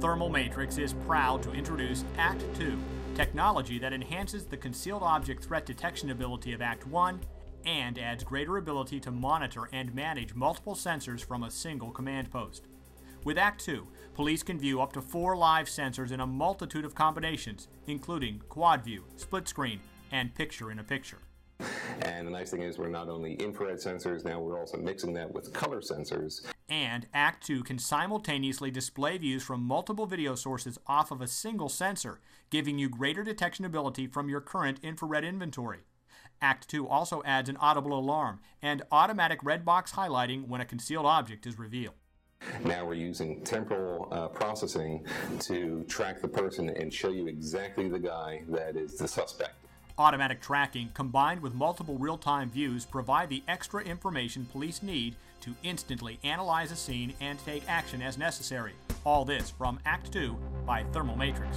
Thermal Matrix is proud to introduce Act 2, technology that enhances the concealed object threat detection ability of Act 1 and adds greater ability to monitor and manage multiple sensors from a single command post. With Act 2, police can view up to four live sensors in a multitude of combinations, including quad view, split screen, and picture in a picture. And the nice thing is, we're not only infrared sensors, now we're also mixing that with color sensors. And Act 2 can simultaneously display views from multiple video sources off of a single sensor, giving you greater detection ability from your current infrared inventory. Act 2 also adds an audible alarm and automatic red box highlighting when a concealed object is revealed. Now we're using temporal uh, processing to track the person and show you exactly the guy that is the suspect. Automatic tracking combined with multiple real time views provide the extra information police need to instantly analyze a scene and take action as necessary. All this from Act 2 by Thermal Matrix.